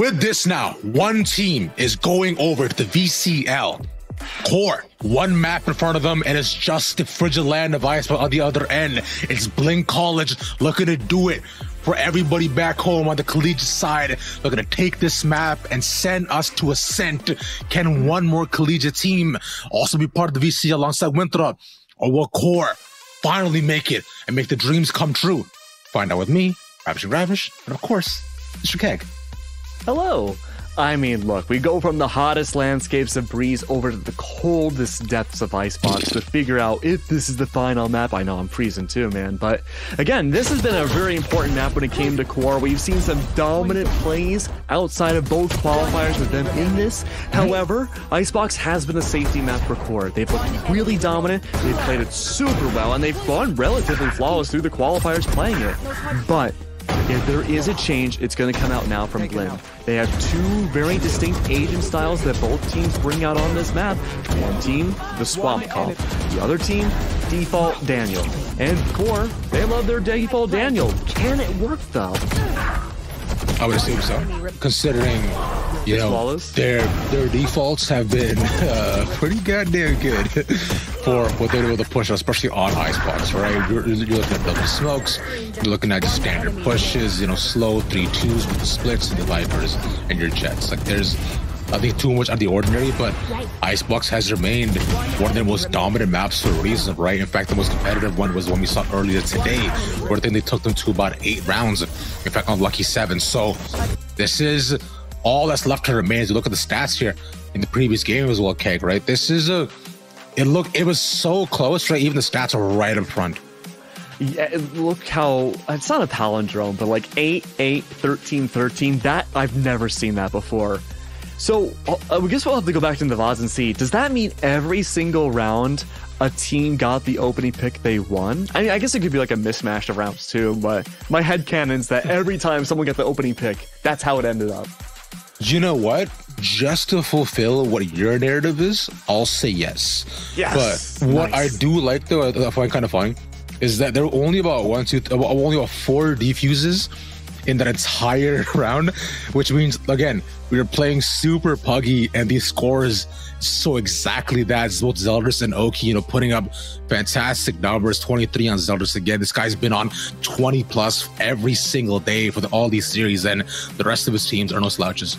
With this now, one team is going over to the VCL. Core, one map in front of them, and it's just the frigid land of ice on the other end. It's Blinn College looking to do it for everybody back home on the collegiate side. Looking to take this map and send us to Ascent. Can one more collegiate team also be part of the VC alongside Winthrop? Or will Core finally make it and make the dreams come true? Find out with me, Ravish and Ravish, and of course, Mr. Keg. Hello. I mean, look, we go from the hottest landscapes of Breeze over to the coldest depths of Icebox to figure out if this is the final map. I know I'm freezing too, man. But again, this has been a very important map when it came to Core. We've seen some dominant plays outside of both qualifiers with them in this. However, Icebox has been a safety map for Core. They've looked really dominant. They've played it super well, and they've gone relatively flawless through the qualifiers playing it. But if there is a change, it's going to come out now from Blinn. They have two very distinct agent styles that both teams bring out on this map. One team, the Swamp Cop. The other team, Default Daniel. And Core, they love their Default Daniel. Can it work though? I would assume so, considering you know their their defaults have been uh, pretty goddamn good for what they're able to push, especially on ice icebox, right? You're, you're looking at building smokes, you're looking at just standard pushes, you know, slow three twos with the splits and the vipers and your jets. Like there's nothing too much out of the ordinary, but Icebox has remained one of the most dominant maps for a reason, right? In fact, the most competitive one was one we saw earlier today, where I think they took them to about eight rounds. In fact, on Lucky Seven. So this is all that's left to remain. As you look at the stats here in the previous game as well, Keg, right? This is a it looked it was so close, right? Even the stats are right in front. Yeah, look how it's not a palindrome, but like 8, 8, 13, 13. That I've never seen that before. So uh, I guess we'll have to go back to the VODs and see. Does that mean every single round a team got the opening pick they won? I mean, I guess it could be like a mismatch of rounds too, but my head canon's that every time someone got the opening pick, that's how it ended up. You know what? Just to fulfill what your narrative is, I'll say yes. Yes. But what Nice. I do like, though, I find kind of fun, is that there are only about one, two, about, only about four defuses in that entire round, which means again we are playing super puggy, and these scores so exactly that. It's both Zeldris and Oki, you know, putting up fantastic numbers. Twenty three on Zeldris again. This guy's been on twenty plus every single day for the, all these series, and the rest of his teams are no slouches.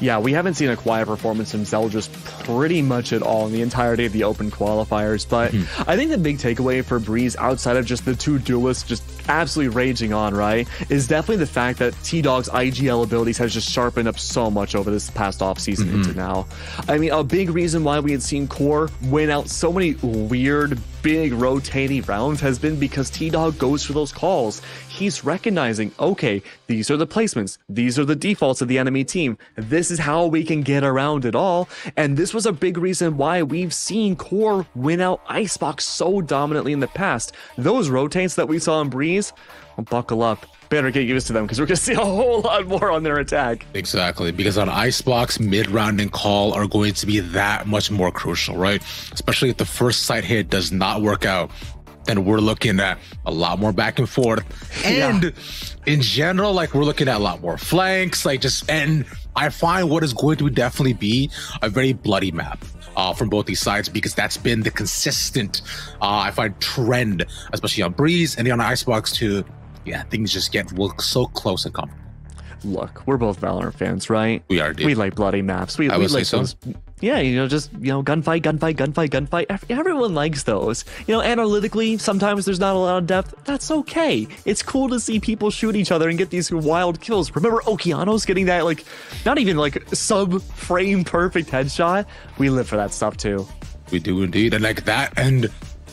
Yeah, we haven't seen a quiet performance from Zeldris pretty much at all in the entirety of the open qualifiers. But hmm. I think the big takeaway for Breeze, outside of just the two duelists just absolutely raging on, right, is definitely the fact that T Dog's IGL abilities has just sharpened up so much over this past offseason mm-hmm. into now. I mean, a big reason why we had seen Core win out so many weird, big rotating rounds has been because T Dog goes for those calls. He's recognizing, okay, these are the placements, these are the defaults of the enemy team. This is how we can get around it all. And this was a big reason why we've seen Core win out Icebox so dominantly in the past. Those rotates that we saw in Breeze, well, buckle up. Better get used to them because we're going to see a whole lot more on their attack. Exactly, because on Icebox, mid round and call are going to be that much more crucial, right? Especially if the first side hit does not work out, then we're looking at a lot more back and forth. And in general, like we're looking at a lot more flanks, like just, and I find what is going to definitely be a very bloody map. Uh, from both these sides because that's been the consistent uh, I find trend, especially on Breeze and on Icebox too. Yeah, things just get look so close and comfortable. Look, we're both Valorant fans, right? We are, dude. We like bloody maps. We, we like so. those. Yeah, you know, just you know, gunfight, gunfight, gunfight, gunfight. Ev- Everyone likes those. You know, analytically, sometimes there's not a lot of depth. That's okay. It's cool to see people shoot each other and get these wild kills. Remember Okeanos getting that like, not even like sub frame perfect headshot. We live for that stuff too. We do indeed. And like that, and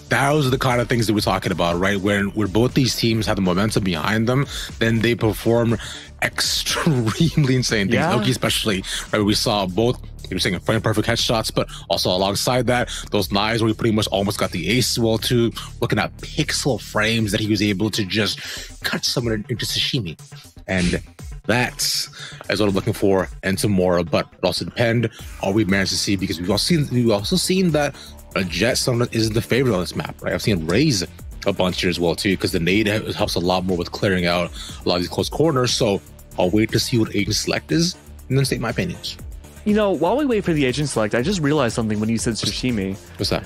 those are the kind of things that we're talking about, right? When where both these teams have the momentum behind them, then they perform extremely insane things. Yeah. Especially, right? We saw both you were saying frame perfect headshots, but also alongside that, those knives where he pretty much almost got the ace as well too. Looking at pixel frames that he was able to just cut someone into sashimi. And that's is what I'm looking for and some more, but it also depend on what we managed to see because we've also seen we've also seen that a jet sometimes isn't the favorite on this map, right? I've seen raise a bunch here as well too, because the nade helps a lot more with clearing out a lot of these close corners. So I'll wait to see what agent select is and then state my opinions. You know, while we wait for the agent select, I just realized something when you said Tsushimi. What's that?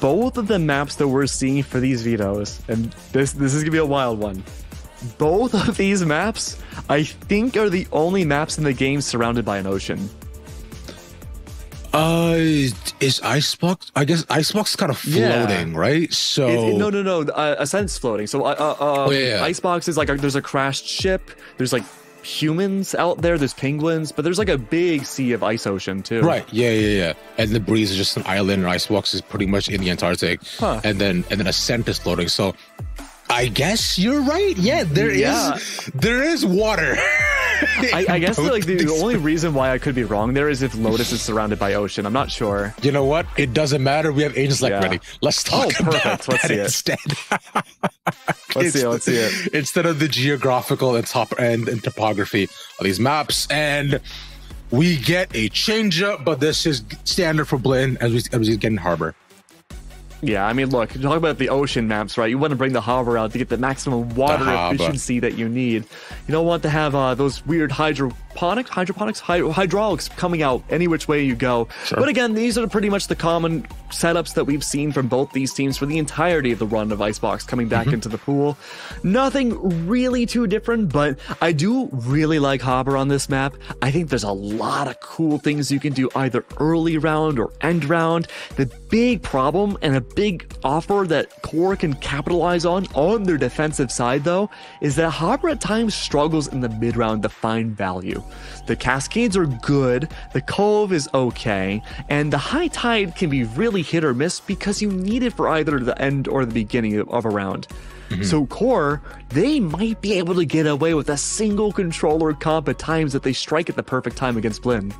Both of the maps that we're seeing for these vetoes, and this this is gonna be a wild one. Both of these maps, I think, are the only maps in the game surrounded by an ocean. Uh, is Icebox? I guess Icebox is kind of Yeah. floating, right? So It- it- no, no, no. Uh, Ascent's floating. So, uh, uh, uh, Oh, yeah, yeah. Icebox is like a, there's a crashed ship. There's like humans out there. There's penguins, but there's like a big sea of ice ocean too. Right. Yeah, yeah, yeah. And the breeze is just an island, and Icebox is pretty much in the Antarctic. Huh. And then and then Ascent is floating. So I guess you're right. Yeah, there is Yeah. there is water. I, I guess like the, the only reason why I could be wrong there is if Lotus is surrounded by ocean. I'm not sure. You know what? It doesn't matter. We have Agent like Yeah. ready. Let's talk Oh, perfect. about Let's that see it. instead. Let's see it, let's see it. Instead of the geographical and top and, and topography of these maps, and we get a change up, but this is standard for Blinn as we as we get in Harbor. Yeah, I mean, look, talk about the ocean maps, right? You want to bring the harbor out to get the maximum water The efficiency that you need. You don't want to have uh, those weird hydroponics, hydroponics, hy- hydraulics coming out any which way you go. Sure. But again, these are pretty much the common setups that we've seen from both these teams for the entirety of the run of Icebox coming back mm-hmm. into the pool. Nothing really too different, but I do really like Harbor on this map. I think there's a lot of cool things you can do either early round or end round. The big problem and a big offer that Core can capitalize on on their defensive side, though, is that Harbor at times struggles in the mid round to find value. The Cascades are good, the Cove is okay, and the High Tide can be really hit or miss because you need it for either the end or the beginning of a round. Mm-hmm. So Core, they might be able to get away with a single controller comp at times that they strike at the perfect time against Blinn.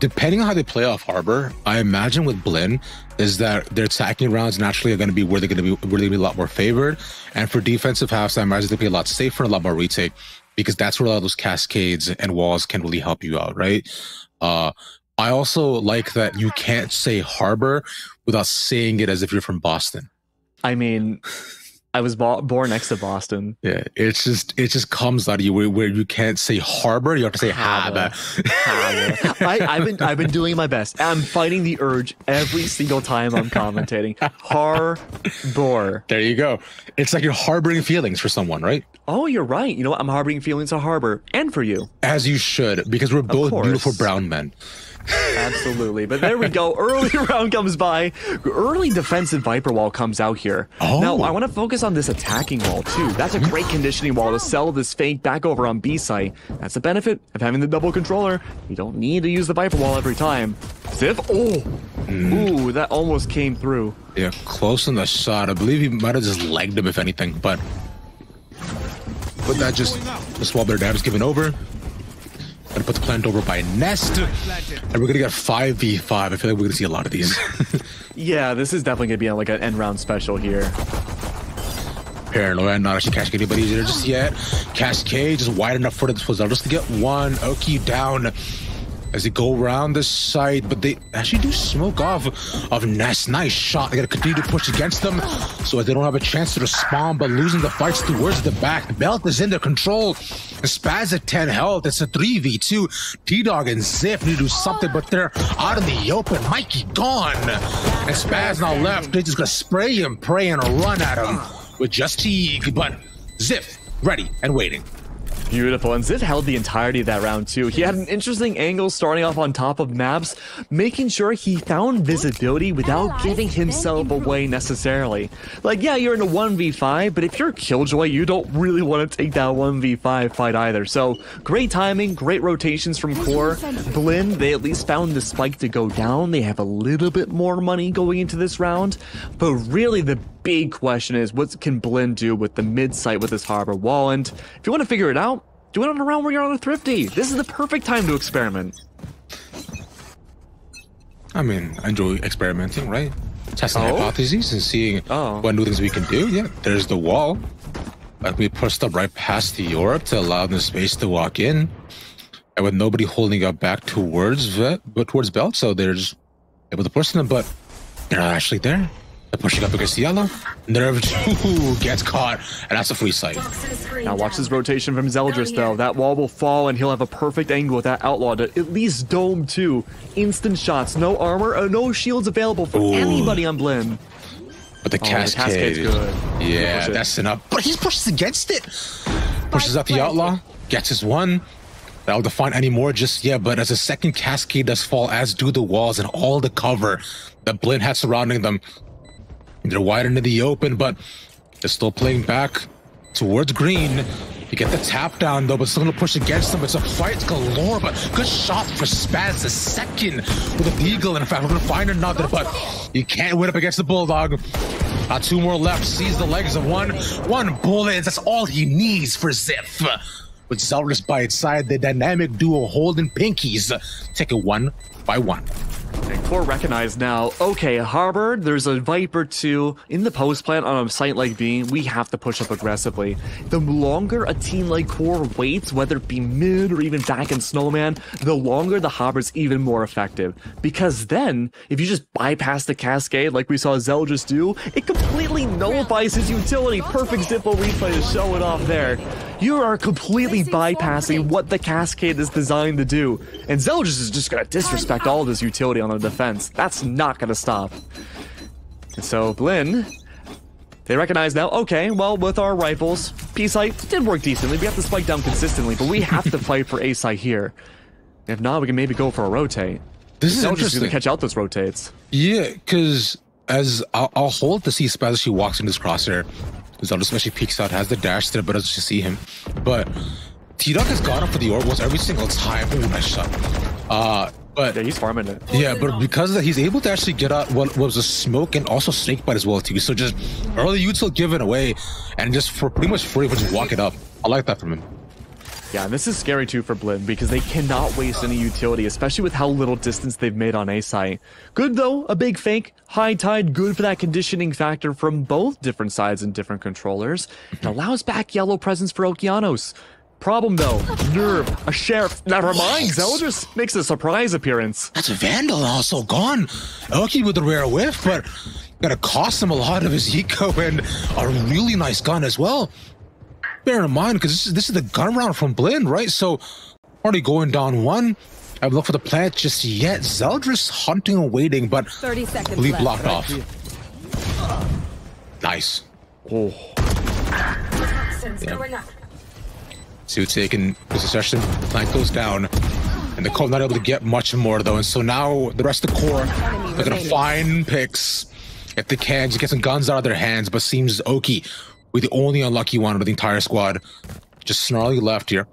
depending on how they play off harbor, I imagine with Blinn is that their attacking rounds naturally are going to be where they're going to be where they're going to be a lot more favored, and for defensive halves, I imagine they'll be a lot safer and a lot more retake because that's where a lot of those cascades and walls can really help you out, right? Uh, I also like that you can't say harbor without saying it as if you're from Boston. I mean, I was bo- born next to Boston. Yeah, it's just it just comes out of you where, where you can't say harbor, you have to say harbor. I, I've been I've been doing my best. I'm fighting the urge every single time I'm commentating. Harbor. there you go. It's like you're harboring feelings for someone, right? Oh, you're right. You know what? I'm harboring feelings of harbor, and for you. As you should, because we're both beautiful brown men. Absolutely. But there we go. Early round comes by. Early defensive Viper wall comes out here. Oh. Now, I oh. want to focus on this attacking wall, too. That's a great conditioning wall to sell this fake back over on B site. That's the benefit of having the double controller. You don't need to use the Viper wall every time. Ziv? Oh! Hmm. Ooh, that almost came through. Yeah, close on the shot. I believe he might have just legged him, if anything, but but that just while their dad is giving over. Gonna put the plant over by Nest, and we're gonna get five v five. I feel like we're gonna see a lot of these. Yeah, this is definitely going to be on like an end round special here. Paranoia, not actually catching anybody there just yet. Cascade just wide enough for the for just to get one. Oki down as they go around the side, but they actually do smoke off of Nest. Nice shot. They gotta continue to push against them so they don't have a chance to respond, but losing the fights towards the back. The belt is in their control. Spaz at 10 health. It's a 3v2. T-Dog and Ziff need to do something, but they're out in the open. Mikey gone. And Spaz now left. They're just gonna spray him, pray, and run at him with just Teague, but Ziff ready and waiting. Beautiful. And Ziv held the entirety of that round too. He had an interesting angle starting off on top of maps, making sure he found visibility without giving himself away necessarily. Like, yeah, you're in a 1v5, but if you're Killjoy, you don't really want to take that 1v5 fight either. So, great timing, great rotations from Core. Blinn, they at least found the spike to go down. They have a little bit more money going into this round. But really, the big question is what can Blinn do with the mid site with this harbor wall? And if you want to figure it out, do it on a round where you're on a thrifty. This is the perfect time to experiment. I mean, I enjoy experimenting, right? Testing Oh? hypotheses and seeing Oh. what new things we can do. Yeah, there's the wall. Like we pushed up right past the Europe to allow the space to walk in, and with nobody holding up back towards Vet, but towards Belt, so they're just able to push them. But they're not actually there. Pushing up against the yellow. Nerve gets caught, and that's a free sight. Now watch this rotation from Zeldris though. That wall will fall and he'll have a perfect angle with that outlaw to at least dome two. Instant shots, no armor, uh, no shields available for Ooh. anybody on Blinn. But the Oh, the cascade, cascade's good. yeah, that's enough. But he pushes against it. Pushes out the outlaw, gets his one. That'll define any more just yet. But as a second cascade does fall, as do the walls and all the cover that Blinn had surrounding them, they're wide into the open, but they're still playing back towards green. You get the tap down though, but still gonna push against them. It's a fight galore, but good shot for Spaz the second with a beagle. And in fact, we're gonna find another, but you can't win up against the bulldog. Uh, two more left. Sees the legs of one. One bullet. That's all he needs for Ziff. With Zeldris by its side, the dynamic duo holding pinkies take it one by one. And Core recognized now, okay, Harbor, there's a Viper 2 in the post plant on a site like B. We have to push up aggressively. The longer a team like Core waits, whether it be mid or even back in Snowman, the longer the Harbor's even more effective. Because then, if you just bypass the cascade like we saw Zeldris do, it completely nullifies his utility. Perfect Zippo replay to show it off there. You are completely bypassing what the cascade is designed to do. And Zeldris is just gonna disrespect all of his utility on the defense. That's not gonna stop. And so Blinn, they recognize now, okay, well, with our rifles, P-Site did work decently. We have to spike down consistently, but we have to fight for A-Site here. If not, we can maybe go for a rotate. This is Zeldris is interesting. gonna catch out those rotates. Yeah, because as I'll, I'll hold to see Spaz as she walks into this crosshair. Zelda especially peeks out, has the dash there, but doesn't see him. But T Dog has gone up for the Orbos every single time. Ooh, nice shot. Uh, but Yeah, he's farming it. yeah, but because of that, he's able to actually get out what was a smoke and also snake bite as well too. So just early util given away, and just for pretty much free for just walk it up. I like that from him. Yeah, and this is scary too for Blinn because they cannot waste any utility, especially with how little distance they've made on A site. Good though, a big fake, high tide, good for that conditioning factor from both different sides and different controllers. And allows back yellow presence for Okeanos. Problem though, Nerve, a sheriff, never mind, Zeldris makes a surprise appearance. That's Vandal also gone. Oki with a rare whiff, but gonna cost him a lot of his eco and a really nice gun as well. Bear in mind, because this is this is the gun round from Blinn, right? So already going down one. I haven't looked for the plant just yet. Zeldris hunting and waiting, but 30 seconds believe left. blocked off. Nice. Oh, Toxins going up. So taking possession, plant goes down, and the core not able to get much more though. And so now the rest of the core, they're gonna find picks if they can, just get some guns out of their hands. But seems Oki, with the only unlucky one of the entire squad, just snarly left here,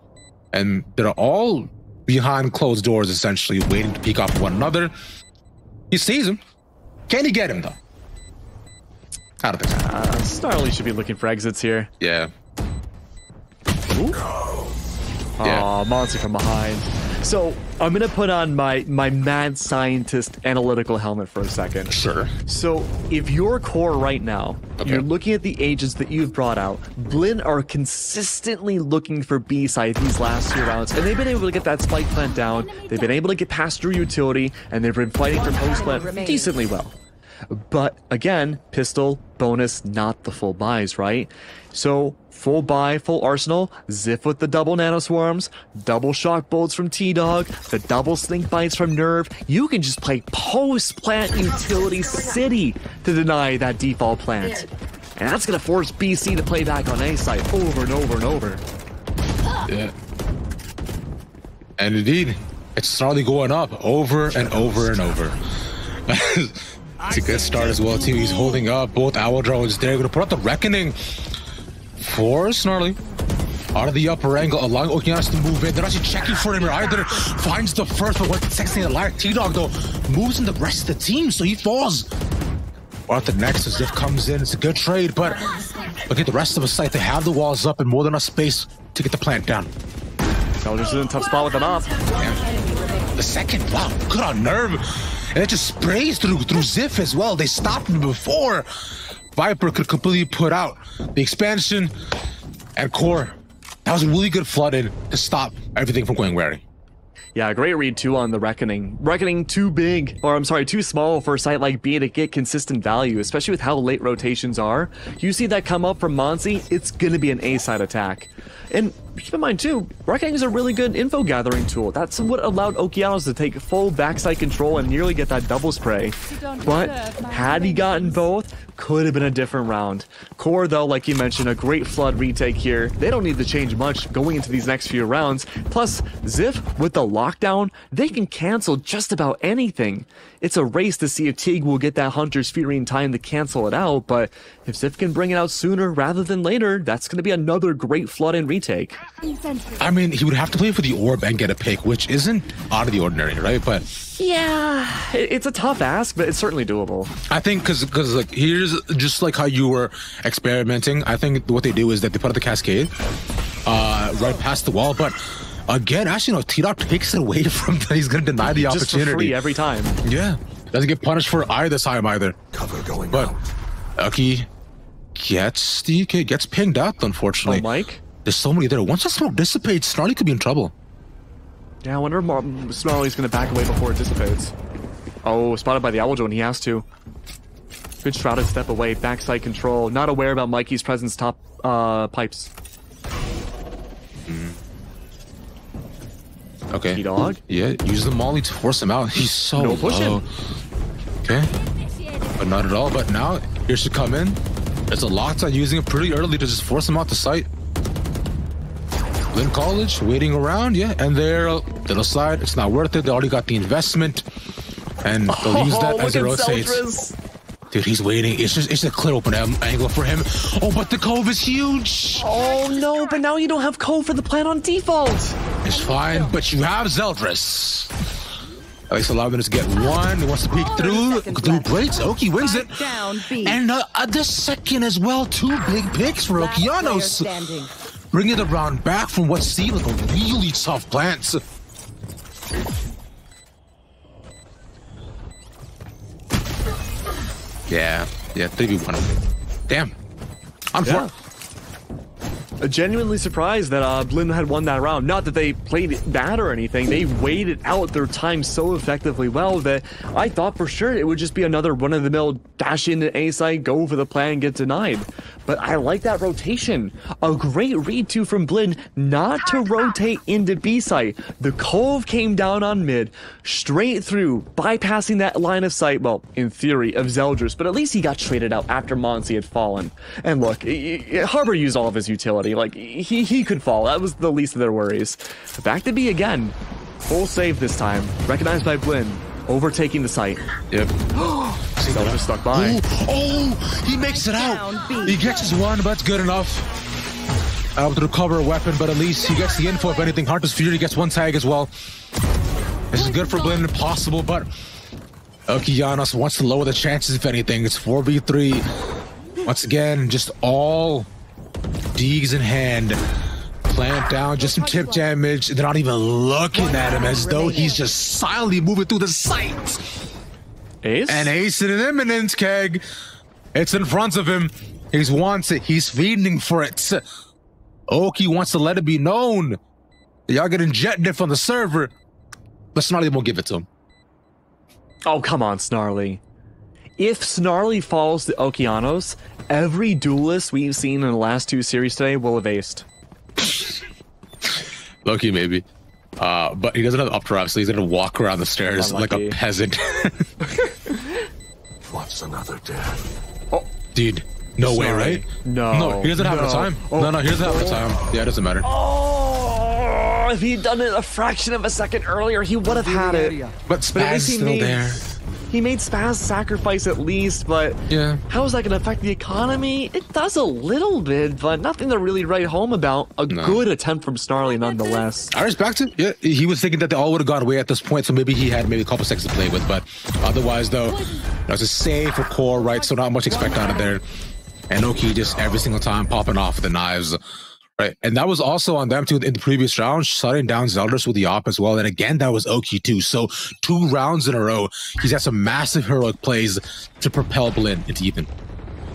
and they're all behind closed doors, essentially waiting to peek off one another. He sees him. Can he get him though? I don't think so. uh, Snarly should be looking for exits here. Yeah. Yeah. Aw, monster from behind. So I'm gonna put on my my mad scientist analytical helmet for a second. Sure. So, if your core right now, Okay. you're looking at the agents that you've brought out, Blinn are consistently looking for B side these last two rounds, and they've been able to get that spike plant down. They've been able to get past through utility, and they've been fighting for post plant decently well. But again, pistol bonus, not the full buys, right? So full buy, full arsenal, Ziff with the double nano swarms, double shock bolts from T Dog, the double snake bites from Nerve. You can just play post plant utility city to deny that default plant. And that's gonna force BC to play back on A side over and over and over. Yeah. And indeed, it's slowly going up over and over and over. it's a good start as well, too. He's holding up both owl drones. They're going to put out the reckoning for Snarly. Out of the upper angle, allowing Okeanos to move in. They're actually checking for him here. Either finds the first, but what's the second thing alive? T Dog, though, moves in the rest of the team, so he falls. Or at the next, as if comes in. It's a good trade, but look at the rest of the site. They have the walls up and more than enough space to get the plant down. Soldiers in a tough spot with them off. The second, wow, good on nerve. And it just sprays through through Ziff as well. They stopped him before Viper could completely put out the expansion and core. That was a really good flood in to stop everything from going wary. Yeah, great read too on the Reckoning. Reckoning too big, or I'm sorry, too small for a site like B to get consistent value, especially with how late rotations are. You see that come up from Monsi, it's gonna be an A side attack. And keep in mind too, Reckoning is a really good info gathering tool. That's what allowed Okeanos to take full backside control and nearly get that double spray. But had he gotten both, could have been a different round. Core, though, like you mentioned, a great flood retake here. They don't need to change much going into these next few rounds. Plus, Ziff, with the lockdown, they can cancel just about anything. It's a race to see if Teague will get that Hunter's Fury in time to cancel it out, but if Ziff can bring it out sooner rather than later, that's going to be another great flood and retake. I mean, he would have to play for the orb and get a pick, which isn't out of the ordinary, right? But Yeah, it's a tough ask, but it's certainly doable. I think because because like here's just like how you were experimenting. I think what they do is that they put out the cascade uh, right past the wall, but again, actually, no, T Dog takes it away from that. He's gonna deny the Just for opportunity. free every time. yeah, doesn't get punished for either time either. Cover going But out. Aki gets the gets pinged out. Oh, Unfortunately, Mike? There's so many there. Once the smoke dissipates, Snarly could be in trouble. Yeah, I wonder if Snarly's gonna back away before it dissipates. Oh, spotted by the Owl when he has to. Good shrouded step away, backside control, not aware about Mikey's presence top uh, pipes. Okay. T-Dog? Yeah, use the molly to force him out. He's so No pushing. low. Okay. But not at all. But now, here should come in. There's a lot on using it pretty early to just force him out the site. Blinn College, waiting around, yeah. And they're little side. It's not worth it. They already got the investment. And they'll use that Oh, as a look at Dude, he's waiting. It's just it's a clear open angle for him. Oh, but the cove is huge. Oh no, but now you don't have code for the plan on default. It's fine, but you have Zeldris. At least allow them to get one. He wants to peek through. Through plates. Oki wins it. Down And uh, uh, the second as well. Two big picks for standing. Bringing the round back from what seemed like a really tough glance. Yeah, yeah, 3v1. Damn. Unfortunate. Uh, Genuinely surprised that uh, Blinn had won that round. Not that they played it bad or anything. They waited out their time so effectively well that I thought for sure it would just be another run-of-the-mill dash into A side, go for the plan, get denied. But I like that rotation. A great read too from Blinn not to rotate into B side. The cove came down on mid, straight through, bypassing that line of sight. Well, in theory, of Zeldris, but at least he got traded out after Monsi had fallen. And look, Harbor used all of his utility. Like he he could fall. That was the least of their worries. Back to B again. Full save this time. Recognized by Blinn. Overtaking the site. Yep. Zeldris stuck by. Oh, oh, he makes it out. He gets his one, but that's good enough. Able to recover a weapon, but at least he gets the info. If anything, Hunter's Fury gets one tag as well. This is good for Blinn and possible, but Okeanos wants to lower the chances. If anything, it's four v three. Once again, just all Deegs in hand. Plant down, just some tip damage. They're not even looking at him as though he's just silently moving through the sight. Ace? And Ace in an imminent keg. It's in front of him. He wants it. He's feeding for it. Oki wants to let it be known. Y'all get injected from the server. But Snarly won't give it to him. Oh, come on, Snarly. If Snarly falls to Okeanos, every duelist we've seen in the last two series today will have aced. Loki, maybe. Uh, but he doesn't have up so he's gonna walk around the stairs like a peasant. What's another death? Oh, dude, no way, right? No, No, he doesn't have the no. time. Oh. No, no, he doesn't have the time. Yeah, it doesn't matter. Oh, if he'd done it a fraction of a second earlier, he would have had it. But But at Spaz is still made, there. He made Spaz sacrifice at least, but Yeah. how is that going to affect the economy? It does a little bit, but nothing to really write home about. A No. good attempt from Snarly nonetheless. I respect it. Yeah, he was thinking that they all would have gone away at this point, so maybe he had maybe a couple seconds to play with. But otherwise, though, know, it's a save for core, right? So not much expect out of there. And Oki just every single time popping off the knives, right? And that was also on them too in the previous round, shutting down Zeldris with the op as well. And again, that was Oki too. So two rounds in a row, he's had some massive heroic plays to propel Blinn into even.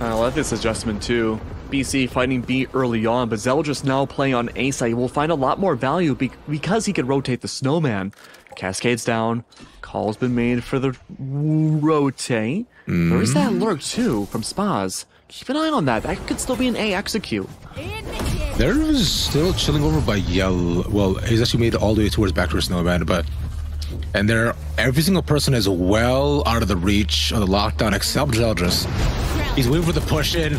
Uh, I love this adjustment too. BC fighting B early on, but Zeldris now playing on A side will find a lot more value be- because he can rotate the snowman. Cascades down. Call's been made for the rotate. There is mm-hmm. that lurk too from Spaz. Keep an eye on that. That could still be an A execute. There is still chilling over by Yell. Well, he's actually made it all the way towards back to his snowman, but and there every single person is well out of the reach of the lockdown except Zeldris. He's waiting for the push in,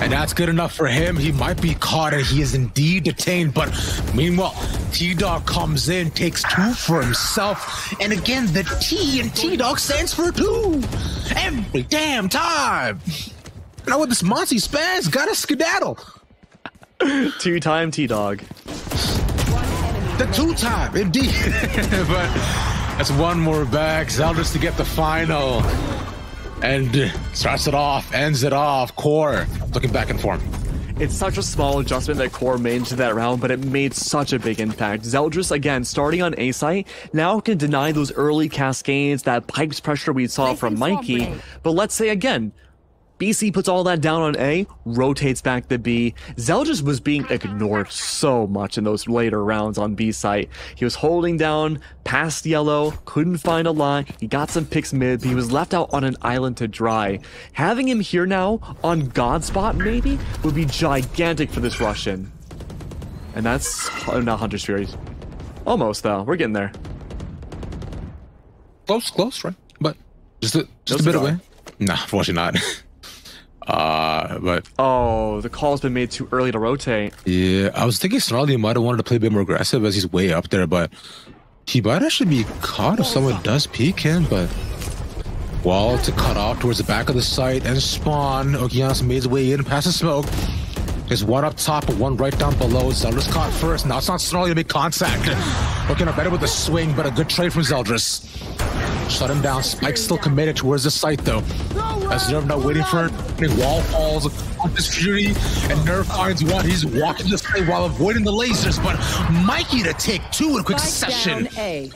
and that's good enough for him. He might be caught and he is indeed detained, but meanwhile, T Dog comes in, takes two for himself, and again the T in T Dog stands for two every damn time. Now with this Monty Spaz gotta skedaddle. Two time T Dog. The two time, indeed. but that's one more back. Zeldris to get the final. And starts it off, ends it off. Core looking back and forth. It's such a small adjustment that Core made into that round, but it made such a big impact. Zeldris, again, starting on A site, now can deny those early cascades, that pipes pressure we saw from Mikey. But let's say again, BC puts all that down on A, rotates back to B. Zeldris was being ignored so much in those later rounds on B site. He was holding down past yellow, couldn't find a line. He got some picks mid, but he was left out on an island to dry. Having him here now on God spot maybe would be gigantic for this Russian. And that's not Hunter's Fury. Almost though. We're getting there. Close, close, right? But just a, just a No bit away. Nah, unfortunately not. Uh, but Oh, the call's been made too early to rotate. yeah, I was thinking Snarly might have wanted to play a bit more aggressive as he's way up there, but he might actually be caught if someone does peek him, but wall to cut off towards the back of the site and spawn. Okeanos made his way in past the smoke. There's one up top and one right down below. Zeldris caught first. Now it's not Snarly to make contact. Looking up better with the swing, but a good trade from Zeldris. Shut him down. Spike's still committed towards the site though. As Nerve now waiting for it. And Wall falls on his fury, and Nerve finds one. He's walking the site while avoiding the lasers, but Mikey to take two in quick succession Spike A.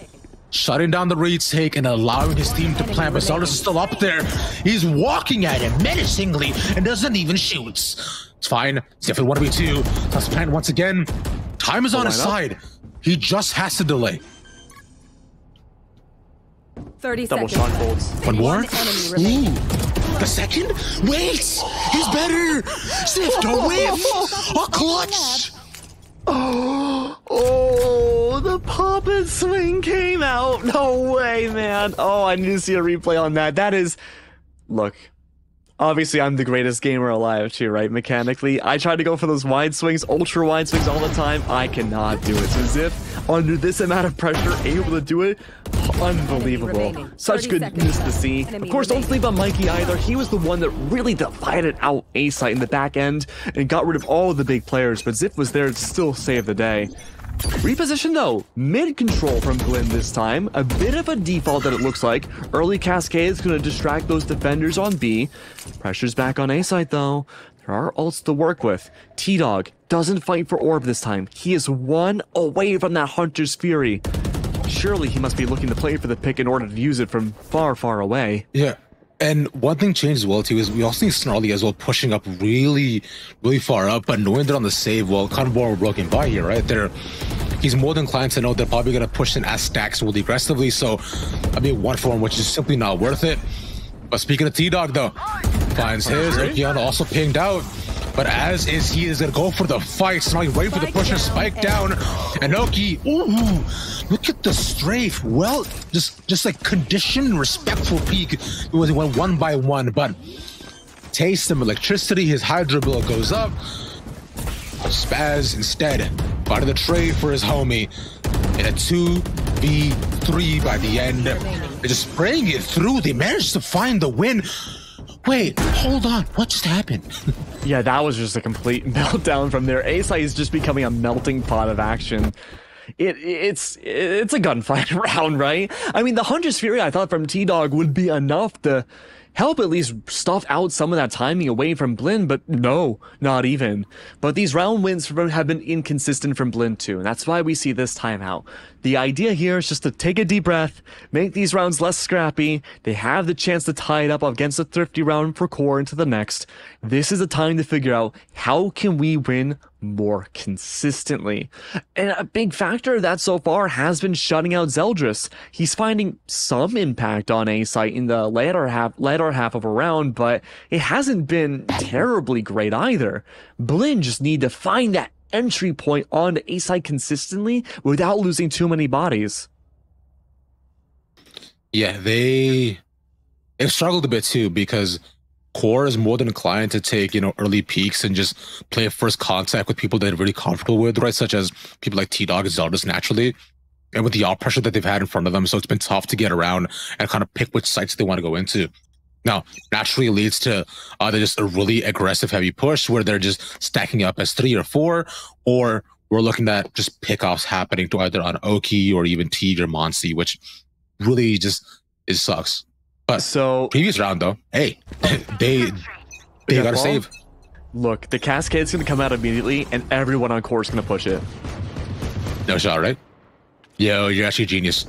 shutting down the retake and allowing his team to plan. But Zeldris is still up there. He's walking at him menacingly and doesn't even shoot. It's fine. It's definitely 1v2. That's plan once again. Time is on his lineup? side. He just has to delay. 30 Double seconds. shot bolts. One more? One. Ooh. The second? Wait! He's better! Sniffed a whiff! A clutch! Oh, the pop and swing came out. No way, man. Oh, I need to see a replay on that. That is. Look. Obviously, I'm the greatest gamer alive, too, right? Mechanically. I try to go for those wide swings, ultra wide swings all the time. I cannot do it. So, Zip, under this amount of pressure, able to do it, unbelievable. Such 30 goodness to see. Of course, don't sleep on Mikey either. He was the one that really divided out A site in the back end and got rid of all of the big players, but Zip was there to still save the day. Reposition though, mid control from Blinn this time. A bit of a default that it looks like. Early cascade is going to distract those defenders on B. Pressure's back on A site though. There are ults to work with. T Dog doesn't fight for Orb this time. He is one away from that Hunter's Fury. Surely he must be looking to play for the pick in order to use it from far, far away. Yeah. And one thing changed as well too is we also see Snarly as well pushing up really, really far up, but knowing that on the save, well, kind of more broken by here, right? There, he's more than inclined to know they're probably gonna push in as stacks really aggressively. So, I mean, one for him, which is simply not worth it. But speaking of T Dog though, finds his. Okeanos also pinged out. But as is he is gonna go for the fight. Snarly ready for the push and spike down. And Oki, ooh, look at the strafe. Well, just just like conditioned, respectful peak. It was went one by one, but taste some electricity. His hydro bill goes up. Spaz instead out of the trade for his homie in a 2v3 by the end. They're just spraying it through. They managed to find the win. Wait, hold on. What just happened? Yeah, that was just a complete meltdown from there. A site is just becoming a melting pot of action. It it's it's a gunfight round, right? I mean, the Hunter's Fury I thought from T Dog would be enough to help at least stuff out some of that timing away from Blinn, but no, not even. But these round wins have been inconsistent from Blinn too, and that's why we see this timeout. The idea here is just to take a deep breath, make these rounds less scrappy. They have the chance to tie it up against a thrifty round for core into the next. This is a time to figure out how can we win more consistently. And a big factor of that so far has been shutting out Zeldris. He's finding some impact on A site in the later half later half of a round, but it hasn't been terribly great either. Blinn just need to find that entry point onto A side consistently without losing too many bodies. Yeah, they they've struggled a bit too because core is more than inclined to take you know early peaks and just play first contact with people that they're really comfortable with, right? Such as people like T Dog and Zeldris naturally. And with the op pressure that they've had in front of them, so it's been tough to get around and kind of pick which sites they want to go into. Now, naturally leads to uh, either just a really aggressive heavy push where they're just stacking up as three or four, or we're looking at just pickoffs happening to either on Oki or even Teague or Monsi, which really just it sucks. But So previous round though, hey, they they Yeah, gotta well, save. look, the cascade's gonna come out immediately, and everyone on course gonna push it. No shot, right? Yo, you're actually a genius.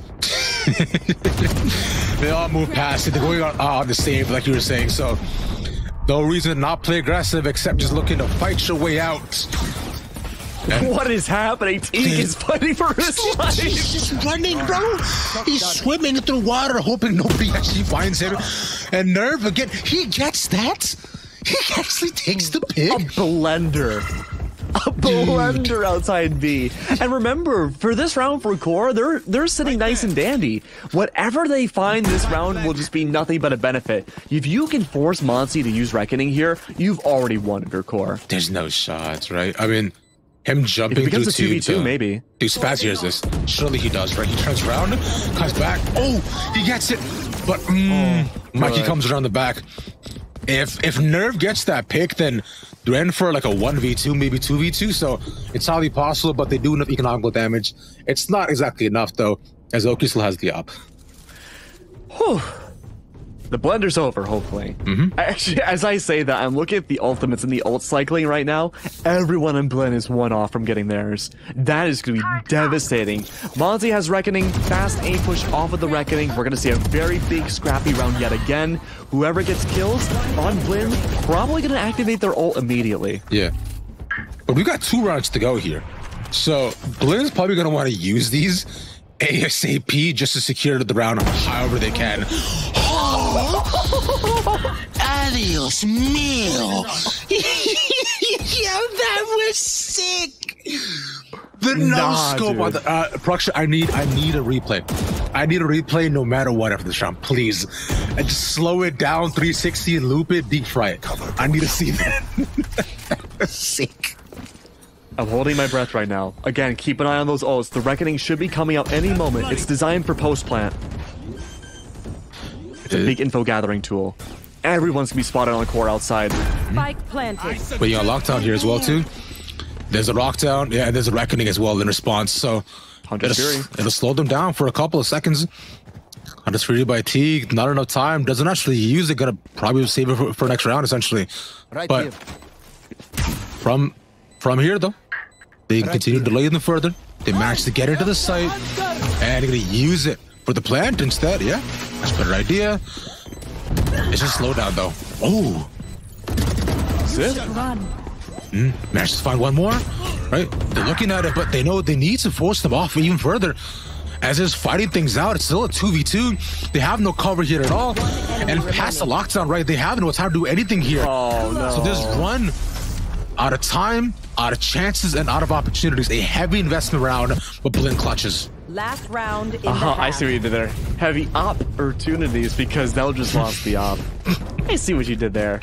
they all move past it. They're going on, on the save, like you were saying. So, no reason to not play aggressive except just looking to fight your way out. And- What is happening? Teague is fighting for his life. He's just running, bro. He's swimming through water, hoping nobody actually finds him. And Nerve again, he gets that. He actually takes the pig. a blender. A blender outside B. And remember, for this round for Core, they're they're sitting nice and dandy. Whatever they find this round will just be nothing but a benefit. If you can force Monsi to use Reckoning here, you've already won your Core. There's no shots, right? I mean, him If jumping it becomes a through 2v2, to- maybe. Dude, Spaz hears this. Surely he does, right? He turns around, comes back. Oh, he gets it. But mm, Mikey comes around the back. If if Nerve gets that pick, then they're in for like a 1v2, maybe 2v2. So it's highly possible, but they do enough economical damage. It's not exactly enough, though, as Oki still has the up. The blender's over, hopefully. Mm-hmm. Actually, as I say that, I'm looking at the ultimates and the ult cycling right now. Everyone in Blinn is one off from getting theirs. That is going to be devastating. Monty has Reckoning, fast A push off of the Reckoning. We're going to see a very big scrappy round yet again. Whoever gets kills on Blinn, probably going to activate their ult immediately. Yeah. But we got two rounds to go here. So Blinn's probably going to want to use these ASAP just to secure the round however they can. Adios mio. yeah, that was sick. The no Nah, scope on the uh, production. I need, I need a replay. I need a replay no matter what after this round, please. And just slow it down, 360 and loop it, deep fry it. I need to see that. Sick. I'm holding my breath right now. Again, keep an eye on those ults. The Reckoning should be coming out any moment. It's designed for post plant. It's a big info gathering tool. Everyone's gonna be spotted on the core outside. Spike planted. But you got lockdown here as well too. There's a lockdown, yeah, and there's a reckoning as well in response. So it'll, Fury. it'll slow them down for a couple of seconds. Hunter's Fury by T, not enough time. Doesn't actually use it. Gonna probably save it for, for next round essentially. Right but here. from from here though, they can continue to delay them further. They managed to get into the site and they're gonna use it for the plant instead. Yeah, that's a better idea. It's just slow down though. Oh, That's it. Hmm? managed to find one more. Right? They're looking at it, but they know they need to force them off even further. As it's fighting things out, it's still a 2v2. They have no cover here at all. And past the lockdown, right? They have no time to do anything here. Oh no. So this run out of time, out of chances, and out of opportunities. A heavy investment round, but Blinn clutches. Last round in the I see what you did there. Heavy opportunities because they'll just lost the op. I see what you did there.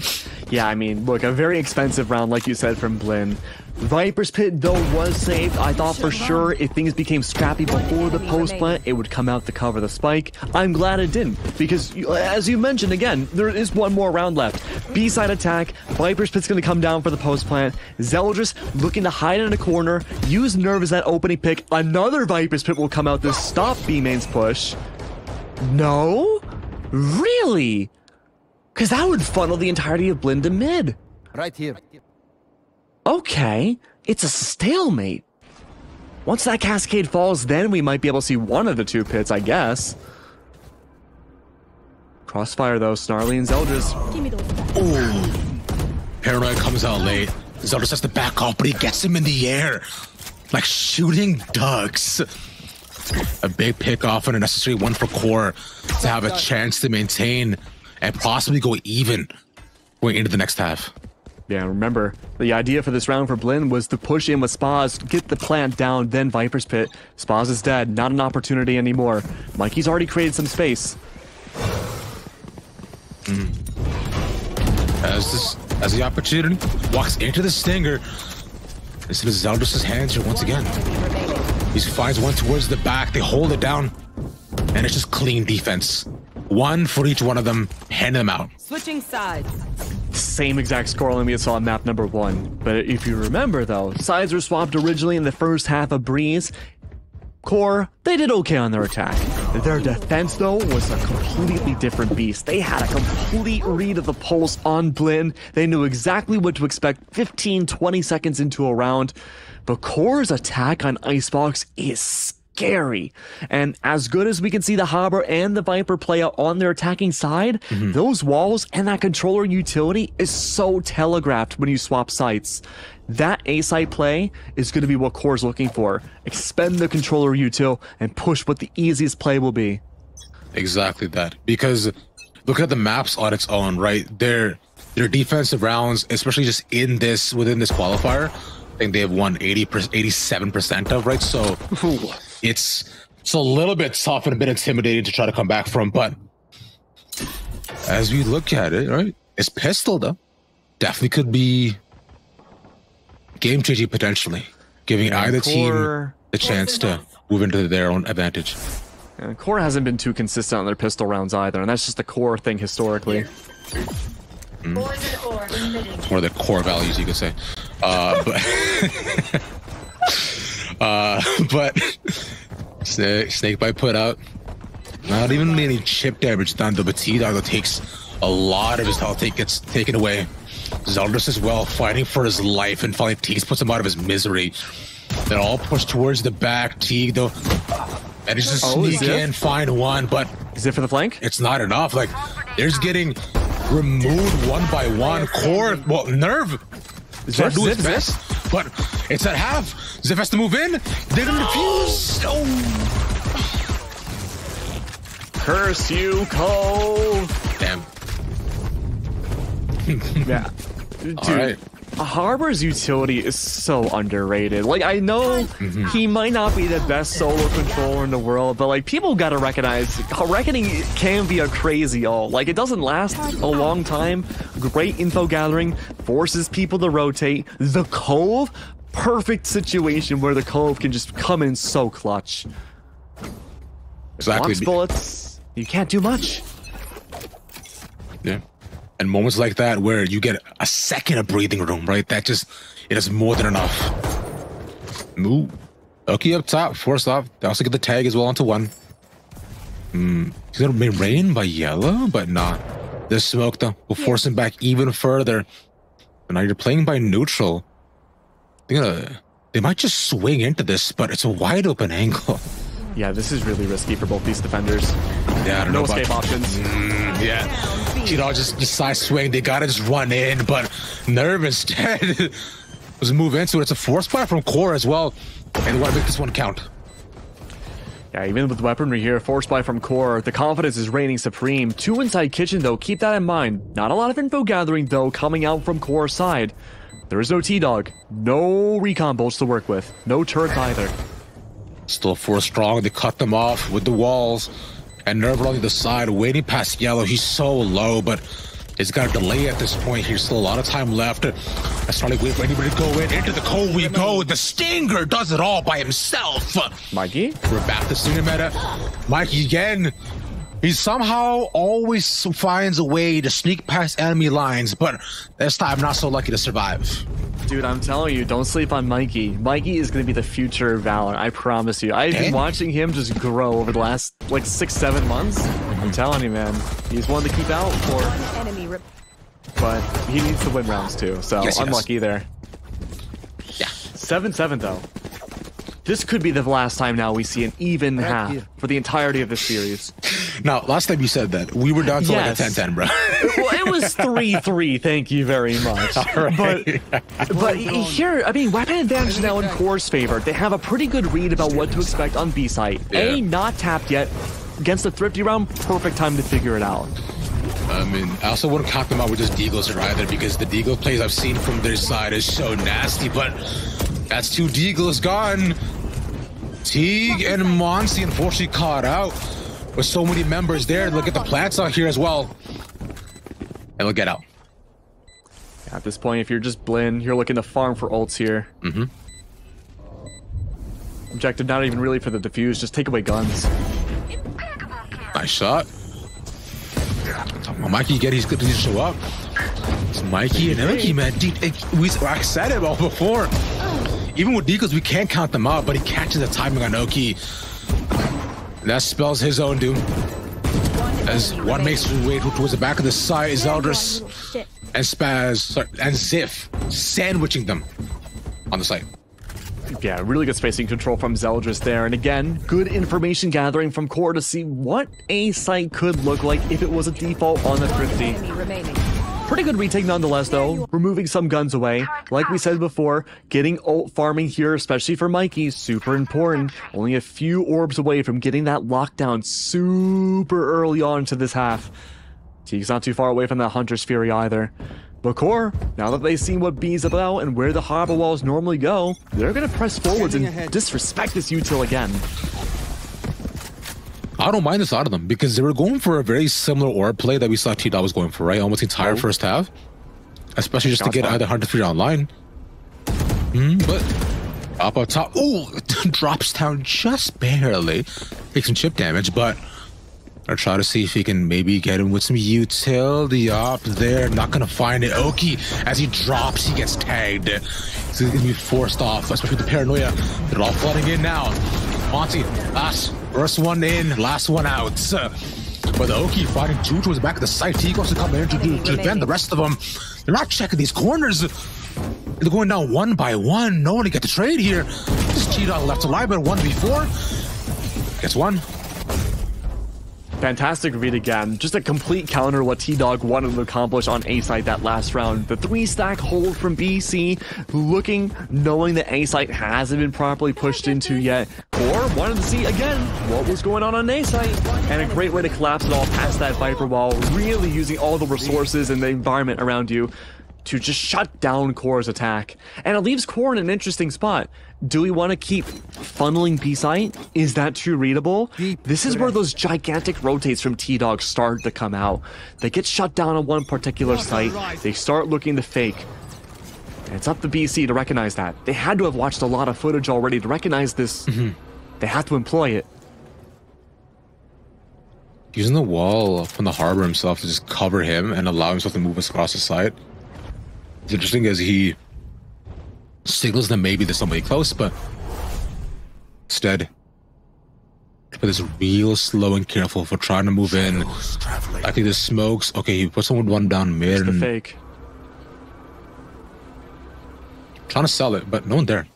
Yeah, I mean, look, a very expensive round, like you said, from Blinn. Viper's Pit, though, was saved. I thought for sure if things became scrappy before the post plant, it would come out to cover the spike. I'm glad it didn't, because as you mentioned again, there is one more round left. B side attack, Viper's Pit's gonna come down for the post plant. Zeldris looking to hide in a corner, use Nerve as that opening pick. Another Viper's Pit will come out to stop B main's push. No? Really? Because that would funnel the entirety of Blinn to mid. Right here. Okay, it's a stalemate. Once that cascade falls, then we might be able to see one of the two pits, I guess. Crossfire though, Snarly and Zeldris. Me. Paranoid comes out late. Zeldris has to back off, but he gets him in the air. Like shooting ducks. A big pick off and a necessary one for Core to have a chance to maintain and possibly go even going into the next half. Yeah, remember, the idea for this round for Blinn was to push in with Spaz, get the plant down, then Viper's Pit. Spaz is dead, not an opportunity anymore. Mikey's already created some space. Mm-hmm. As this as the opportunity walks into the stinger. This is Zeldris' hands here once again. He finds one towards the back. They hold it down. And it's just clean defense. One for each one of them. Hand them out. Switching sides. Same exact scoreline we saw on map number one. But if you remember though, sides were swapped originally in the first half of Breeze. Core, they did okay on their attack. Their defense, though, was a completely different beast. They had a complete read of the pulse on Blinn. They knew exactly what to expect 15, 20 seconds into a round. But Core's attack on Icebox is scary. And as good as we can see the Harbor and the Viper play out on their attacking side, mm-hmm. those walls and that controller utility is so telegraphed when you swap sites. That A site play is going to be what Core's looking for. Expend the controller util and push what the easiest play will be. Exactly that. Because look at the maps on its own, right? Their their defensive rounds, especially just in this within this qualifier, I think they have won 80 87% of, right? So it's it's a little bit tough and a bit intimidating to try to come back from, but as we look at it, right? It's pistol though. Definitely could be game changing potentially, giving either team Core- the chance to move into their own advantage. And Core hasn't been too consistent on their pistol rounds either, and that's just the Core thing historically. Poison orb emitting. or the core values you could say uh but uh but snake, snake bite put out not even any chip damage done though but t-dog takes a lot of his health take gets taken away zeldris as well fighting for his life and finally Teague puts him out of his misery they're all pushed towards the back Teague though and it's just Oh, sneak in find one but Is it for the flank? it's not enough. Like, there's getting removed one by one. Core, well, Nerve, To do his best, but it's at half. Ziff has to move in. They're gonna defuse. Oh, Curse you, Cole! damn. Yeah. Dude, All right. Harbor's utility is so underrated. Like, I know mm-hmm. he might not be the best solo controller in the world, but like, people gotta recognize Reckoning can be a crazy all. Like, it doesn't last a long time. Great info gathering, forces people to rotate. The Cove, perfect situation where the Cove can just come in so clutch. Exactly. Blocks bullets, you can't do much. Yeah. And moments like that where you get a second of breathing room, right? That just it is more than enough. Move. Oki up top, force off. They also get the tag as well onto one. Hmm. He's gonna be rained by yellow, but not. This smoke though will force him back even further. And now you're playing by neutral. They're gonna they might just swing into this, but it's a wide open angle. Yeah, this is really risky for both these defenders. Yeah, I don't No know about escape options. Mm, yeah. You know, just, just side swing. They gotta just run in, but Nerve instead was move into it. It's a force fire from Core as well. And they want to make this one count. Yeah, even with weaponry here, force buy from core, the confidence is reigning supreme. Two inside kitchen though, keep that in mind. Not a lot of info gathering though coming out from core side. There is no T-Dog, no recon bolts to work with, no turret either. Still four strong. They cut them off with the walls. And Nerve on the other side, waiting past Yellow. He's so low, but he's got a delay at this point. Here's still a lot of time left. I started waiting for anybody to go in. Into the cold we go. The Stinger does it all by himself. Mikey? We're back to Stinger meta. Mikey again. He somehow always finds a way to sneak past enemy lines, but this time not so lucky to survive. Dude, I'm telling you, don't sleep on Mikey. Mikey is gonna be the future of Valor, I promise you. I've been watching him just grow over the last like six, seven months. I'm telling you, man. He's one to keep out for, enemy but he needs to win rounds too, so Yes, unlucky there. Yeah. 7-7 though. This could be the last time now we see an even half for the entirety of this series. Now, last time you said that, we were down to Yes. like a 10-10, bro. well, it was 3 3, thank you very much. But, but here, I mean, weapon advantage now in Core's favor. They have a pretty good read about what to expect on B site. A, not tapped yet. Against a thrifty round, perfect time to figure it out. I mean, I also wouldn't count them out with just Deagles here either because the Deagle plays I've seen from their side is so nasty, but that's two Deagles gone. Teague and Monsi unfortunately caught out with so many members there. Look at the plants out here as well. And we'll get out. At this point, if you're just Blinn, you're looking to farm for ults here. Mhm. Objective not even really for the defuse, just take away guns. Nice shot. Well, Mikey, get he's good to show up. It's Mikey and Enki, man. Dude, it- we, I said it all before. Even with Deagles, we can't count them out, but he catches the timing on Oki. That spells his own doom. As one makes his way towards the back of the side is Eldris and Spaz and Ziff, sandwiching them on the site. Yeah, really good spacing control from Zeldris there. And again, good information gathering from Core to see what a site could look like if it was a default on the 50. Pretty good retake nonetheless, though. Removing some guns away. Like we said before, getting ult farming here, especially for Mikey, super important. Only a few orbs away from getting that lockdown super early on to this half. Teague's not too far away from that Hunter's Fury either. Core, now that they've seen what B's about and where the harbor walls normally go, they're gonna press forwards and disrespect this util again. I don't mind this out of them because they were going for a very similar orb play that we saw T Dog was going for, right? Almost the entire first half. Especially just to Shots get fired. either 103 online. Hmm, but up on top. Oh, drops down just barely. Takes some chip damage, but I'll try to see if he can maybe get him with some utility up there. Not gonna find it. Oki, as he drops, he gets tagged. So he's gonna be forced off, especially with the paranoia. They're all flooding in now. Monty, last first one in, last one out. But the Oki fighting two towards back of the site. He goes to come in to, do, to defend the rest of them. They're not checking these corners. They're going down one by one. No one to get the trade here. This Cheetah left alive, but one before. Gets one. Fantastic read again. Just a complete counter what T Dog wanted to accomplish on A site that last round. The three stack hold from BC, looking, knowing that A site hasn't been properly pushed into yet, or wanted to see again what was going on on A site. And a great way to collapse it all past that Viper wall, really using all the resources and the environment around you to just shut down Core's attack. And it leaves Core in an interesting spot. Do we want to keep funneling B site? Is that too readable? This is where those gigantic rotates from T Dog start to come out. They get shut down on one particular site, they start looking to fake. And it's up to BC to recognize that. They had to have watched a lot of footage already to recognize this. Mm-hmm. They have to employ it. Using the wall from the harbor himself to just cover him and allow himself to move across the site. It's interesting as he signals that maybe there's somebody close, but instead, but is real slow and careful for trying to move in. I think the smokes. Okay, he puts someone one down mid The fake. trying to sell it, but no one there.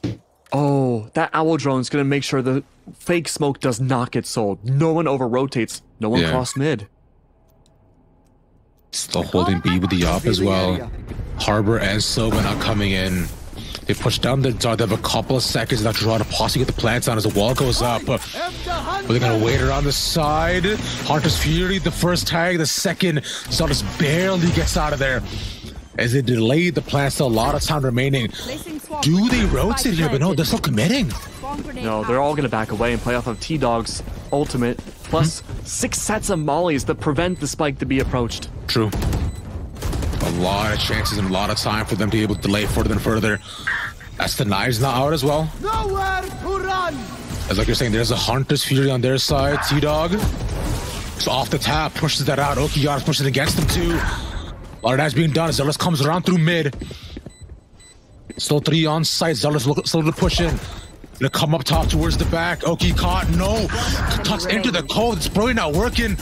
Oh, that owl drone's gonna make sure the fake smoke does not get sold. No one over rotates. No one Yeah. cross mid. Still holding B with the op as well. Harbor and Silva not coming in. They push down the dart. They have a couple of seconds now to try to possibly get the plants on as the wall goes up. But they're gonna wait around the side. Hunter's Fury, the first tag, the second. Zardes barely gets out of there. As they delayed the plants, a lot of time remaining. Do they rotate here? But no, they're still committing. No, they're all gonna back away and play off of T Dog's ultimate, plus six sets of mollies that prevent the spike to be approached. True. A lot of chances and a lot of time for them to be able to delay further and further. That's the knives not out as well. Nowhere to run! As like you're saying, there's a Hunter's Fury on their side. T-Dog. So off the tap, pushes that out. Okiyara's pushing against them too. A lot of that's being done. Zealous comes around through mid. Still three on site. Zealous look, still to push in. Gonna come up top towards the back. Oki caught. No. Tucks into the code. It's probably not working.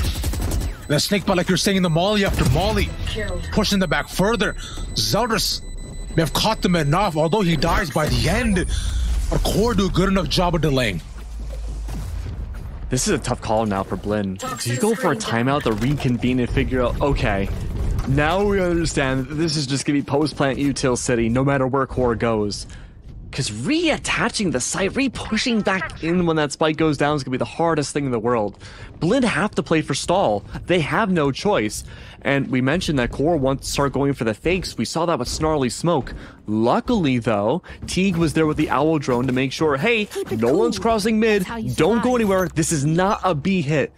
The snake bite, like you're saying, the Molly after Molly. Pushing the back further. Zeldris may have caught them enough, although he dies by the end. But Core do a good enough job of delaying. This is a tough call now for Blinn. Do you go for a timeout to reconvene and figure out, okay, now we understand that this is just gonna be post-plant util city no matter where core goes. Because reattaching the site, re-pushing back in when that spike goes down is gonna be the hardest thing in the world. Blinn have to play for stall. They have no choice. And we mentioned that Core wants to start going for the fakes. We saw that with Snarly Smoke. Luckily, though, Teague was there with the Owl drone to make sure, hey, no cool. one's crossing mid. That's how you Don't go anywhere. This is not a B hit.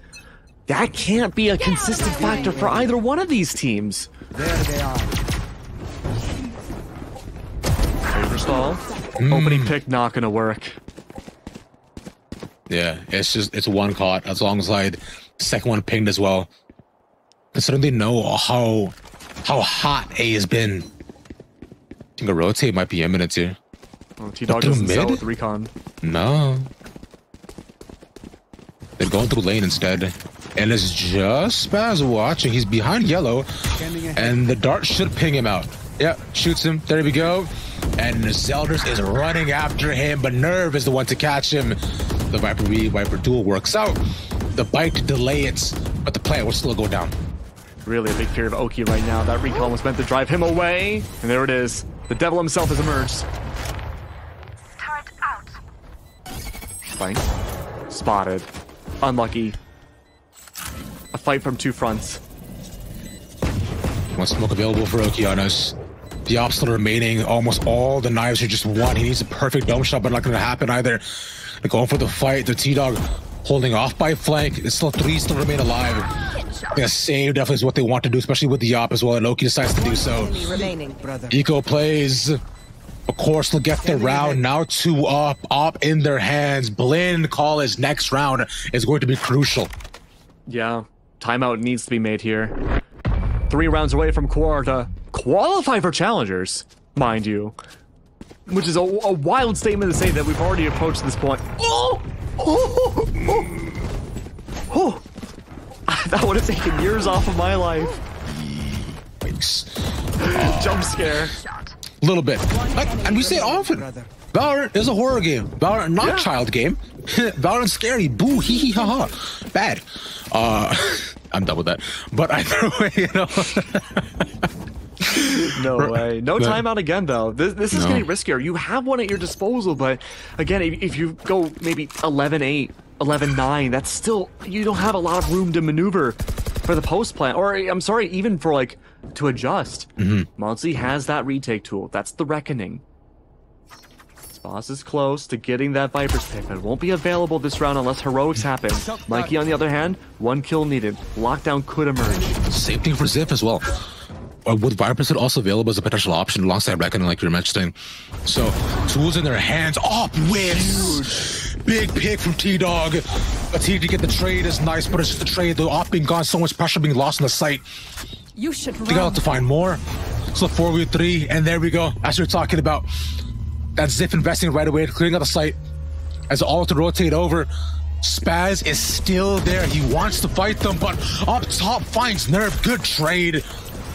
That can't be a consistent factor for either one of these teams. There they are. Favor stall. Opening pick not gonna work. Yeah, it's just it's one caught as long as like second one pinged as well. Considering they know how how hot A has been. I think a rotate might be imminent here. Oh, T Dog through doesn't sell mid? with recon. No. They're going through lane instead. And it's just Spaz watching. He's behind yellow. And the dart should ping him out. Yeah, shoots him. There we go. And Zeldris is running after him, but Nerve is the one to catch him. The Viper V Viper duel works out. The bite to delay it, but the play will still go down. Really a big fear of Oki right now. That recon was meant to drive him away. And there it is. The devil himself has emerged. Turret out. Spike. Spotted. Unlucky. A fight from two fronts. One smoke available for Okeanos. The obstacle remaining, almost all the knives are just one. He needs a perfect dome shot, but not going to happen either. They're going for the fight. The T Dog holding off by flank. It's still three still remain alive. Yeah, save definitely is what they want to do, especially with the op as well. And Oki decides to do so. Enemy remaining. Eco plays. Of course, they'll get the round. Now two up, op in their hands. Blinn call his next round is going to be crucial. Yeah. Timeout needs to be made here. Three rounds away from to qualify for challengers, mind you. Which is a, a wild statement to say that we've already approached this point. Oh! Oh! Oh! oh. That would have taken years off of my life. Thanks. Jump scare. A little bit. Like, and we say it often. Valorant is a horror game. Valorant not Yeah. child game. Valorant's scary. Boo hee hee ha ha. Bad. Uh I'm done with that. But either way, you know. No way. No timeout again, though. This, this is No. getting riskier. You have one at your disposal, but again, if, if you go maybe 11 8, 11 9, that's still, you don't have a lot of room to maneuver for the post plan. Or, I'm sorry, even for like to adjust. mm has that retake tool. That's the reckoning. Boss is close to getting that Viper's Pit, but it won't be available this round unless heroics happen. Mikey, on the other hand, one kill needed. Lockdown could emerge. Same thing for Ziff as well. Uh, with Viper's also available as a potential option alongside Reckoning, like you were mentioning. So, tools in their hands. Up whiffs! Big pick from T Dog. But T to get the trade is nice, but it's just the trade. The op being gone, so much pressure being lost on the site. You should They run. got to find more. So 4v3, and there we go. As we are talking about, that Ziff investing right away, clearing out the site. As all to rotate over, Spaz is still there. He wants to fight them, but up top finds Nerve. Good trade.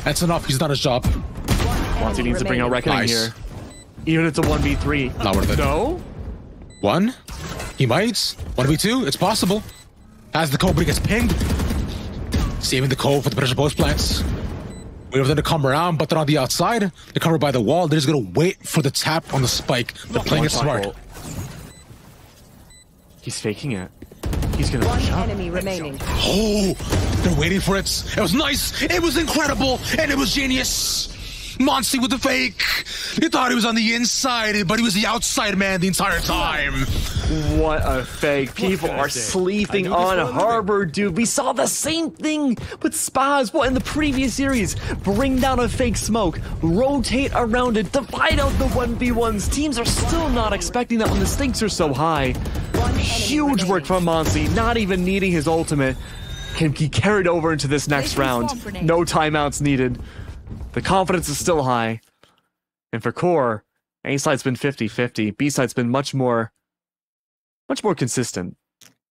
That's enough. He's done his job. Monty needs to bring out Reckoning Nice. here. Even if it's a 1v3. Not worth it. No? One? He might. 1v2? It's possible. As the Cobra gets pinged. Saving the cove for the pressure post plants. Wait for them to come around, but they're on the outside. They're covered by the wall. They're just gonna wait for the tap on the spike. They're playing it smart. He's faking it. He's gonna One push up. enemy remaining. Oh, they're waiting for it. It was nice. It was incredible. And it was genius. Monty with the fake. He thought he was on the inside, but he was the outside man the entire time. What a fake. People are say? sleeping I do this on for living. Harbor, dude. We saw the same thing with Spaz. What in the previous series? Bring down a fake smoke, rotate around it, divide out the 1v1s. Teams are still not expecting that when the stakes are so high. Huge work from Monty, not even needing his ultimate. Can be carried over into this next round. No timeouts needed. The confidence is still high. And for Core, A side's been 50 50. B side's been much more, much more consistent.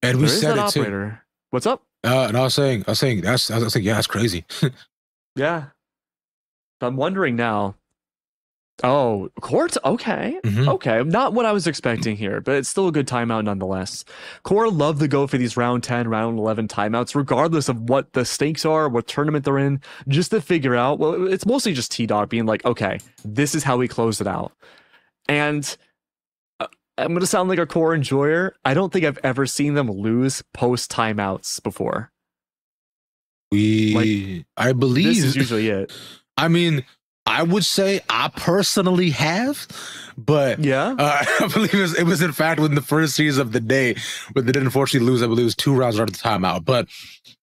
And we There said it too. What's up? Uh, and I was saying, I was saying, that's, I was saying, yeah, that's crazy. Yeah. I'm wondering now Oh, court? Okay. Mhm. Okay. Not what I was expecting here, but it's still a good timeout nonetheless. Core love to go for these round 10, round 11 timeouts, regardless of what the stakes are, what tournament they're in, just to figure out. Well, it's mostly just T Dog being like, okay, this is how we close it out. And uh, I'm going to sound like a core enjoyer. I don't think I've ever seen them lose post timeouts before. We, I believe. This is usually it. I mean, I would say I personally have, but Yeah. uh, I believe it was, it was in fact within the first series of the day but they did unfortunately lose. I believe it was two rounds after the timeout, but